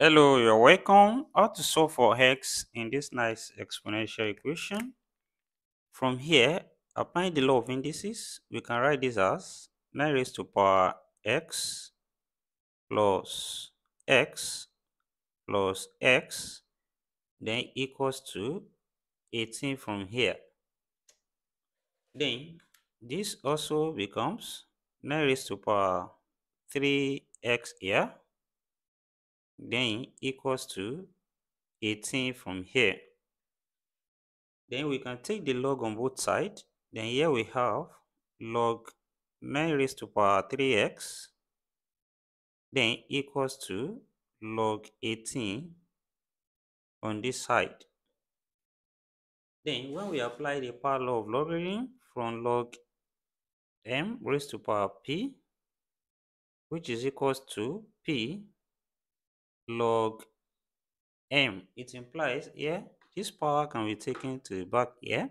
Hello, you're welcome. How to solve for x in this nice exponential equation. From here, applying the law of indices, we can write this as 9 raised to power x plus x plus x then equals to 18 from here. Then this also becomes 9 raised to power 3x here then equals to 18 from here. Then we can take the log on both sides. Then here we have log 9 raised to power 3x then equals to log 18 on this side. Then when we apply the power law of logarithm from log m raised to power p which is equals to p log m. It implies here this power can be taken to the back here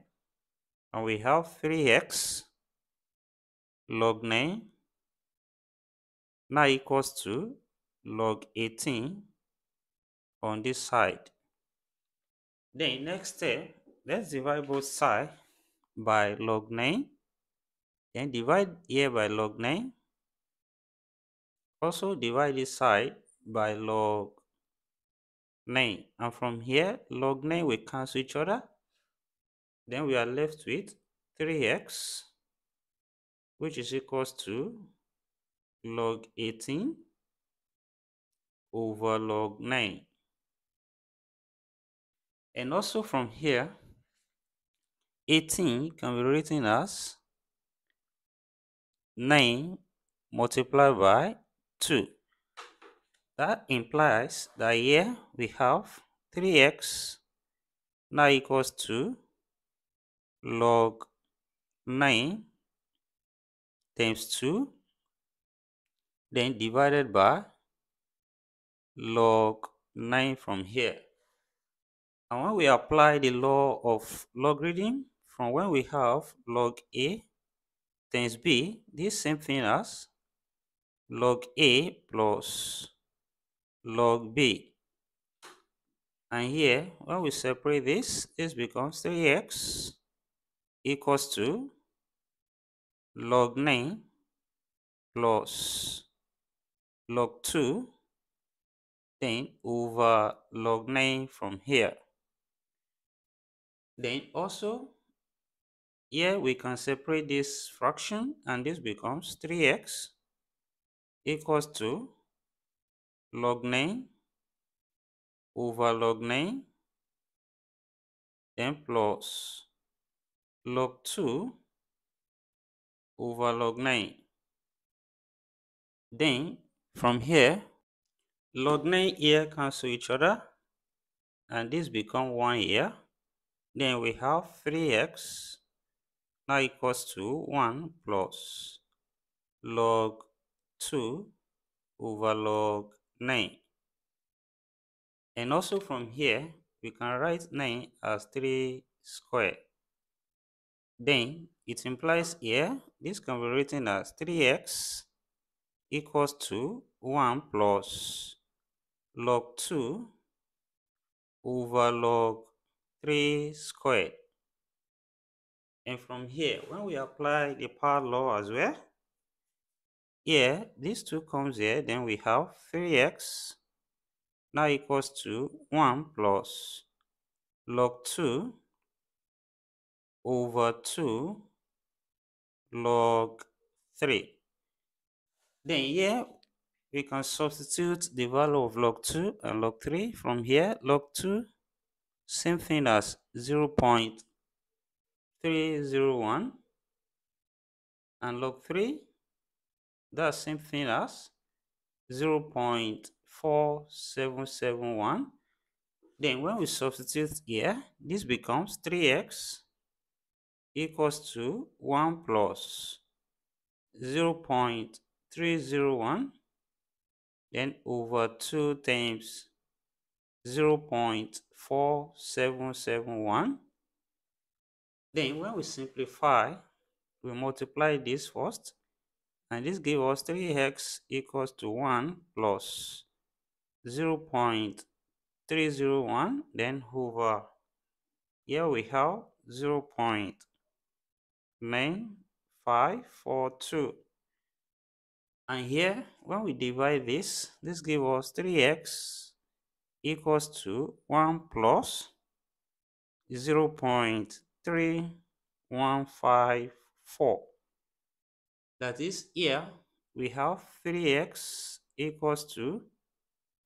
and we have 3x log 9 now equals to log 18 on this side. Then next step, let's divide both sides by log 9. Then divide here by log 9. Also divide this side by log 9. And from here, log 9 will cancel each other. Then we are left with 3x, which is equals to log 18 over log 9. And also from here, 18 can be written as 9 multiplied by 2. That implies that here we have 3x now equals to log 9 times 2 then divided by log 9 from here. And when we apply the law of logarithm from when we have log a times b, this same thing as log a plus log b. And here, when we separate this, this becomes 3x equals to log 9 plus log 2 then over log 9 from here. Then also, here we can separate this fraction and this becomes 3x equals to log 9 over log 9 then plus log 2 over log 9. Then from here, log 9 here cancel each other and this become 1 here. Then we have 3x now equals to 1 plus log 2 over log 9. And also from here, we can write 9 as 3 square Then it implies here, this can be written as 3x equals to 1 plus log 2 over log 3 squared. And from here, when we apply the power law as well, here, this 2 comes here, then we have 3x now equals to 1 plus log 2 over 2 log 3. Then here, we can substitute the value of log 2 and log 3 from here. Log 2, same thing as 0 0.301 and log 3, that's same thing as 0 0.4771. Then when we substitute here, this becomes 3x equals to 1 plus 0 0.301 then over 2 times 0 0.4771 then when we simplify we multiply this first and this gives us 3x equals to 1 plus 0 0.301 then over. Here we have 0 0.9542 and here when we divide this this gives us 3x equals to 1 plus 0 0.3154 that is here we have 3x equals to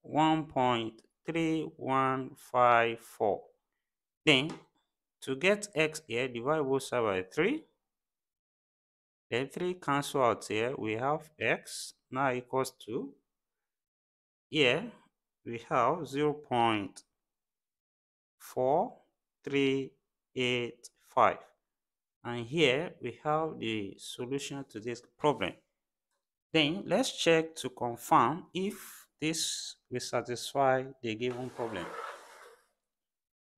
1.3154 then to get x here divide both sides by 3 then 3 cancel out here we have x now equals to here we have 0 0.4385 and here we have the solution to this problem then let's check to confirm if this will satisfy the given problem.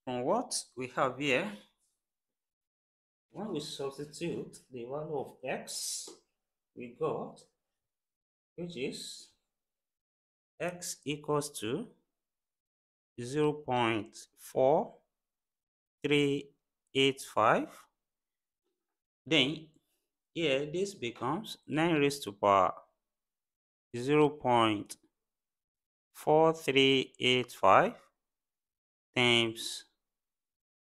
From what we have here, when we substitute the value of x, we got, which is x equals to 0 0.4385. Then here this becomes 9 raised to power 0 4385 times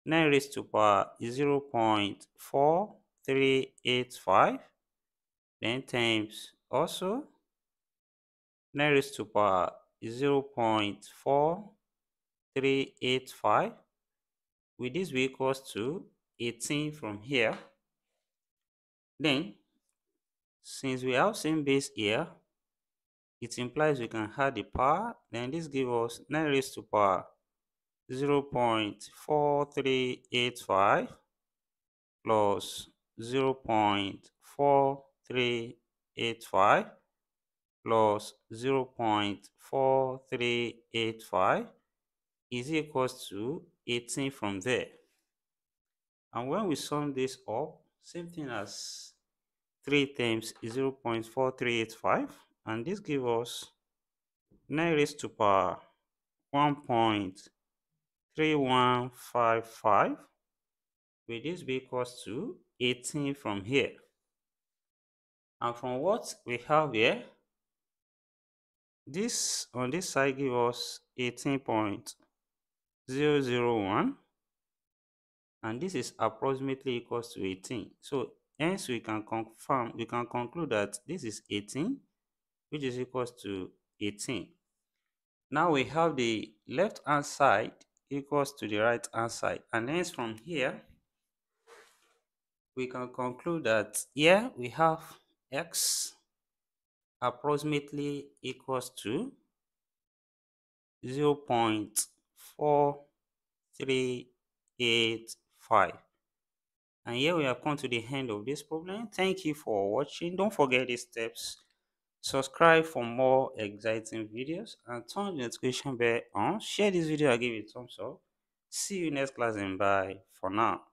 9 raised to power 0 0.4385 then times also 9 raised to power 0 0.4385 with this be equals to 18 from here then since we have same base here it implies we can add the power. Then this gives us 9 raised to power 0 0.4385 plus 0 0.4385 plus 0 0.4385 is equals to 18 from there. And when we sum this up same thing as 3 times 0 0.4385 and this gives us 9 raised to power 1.3155 with this be equals to 18 from here. And from what we have here this on this side gives us 18.001 and this is approximately equals to 18 so hence we can confirm we can conclude that this is 18 which is equals to 18. Now we have the left hand side equals to the right hand side and hence from here we can conclude that here we have x approximately equals to 0 0.4385 and here we have come to the end of this problem thank you for watching. Don't forget these steps. Subscribe for more exciting videos and turn the notification bell on. Share this video and give it a thumbs up. See you next class and bye for now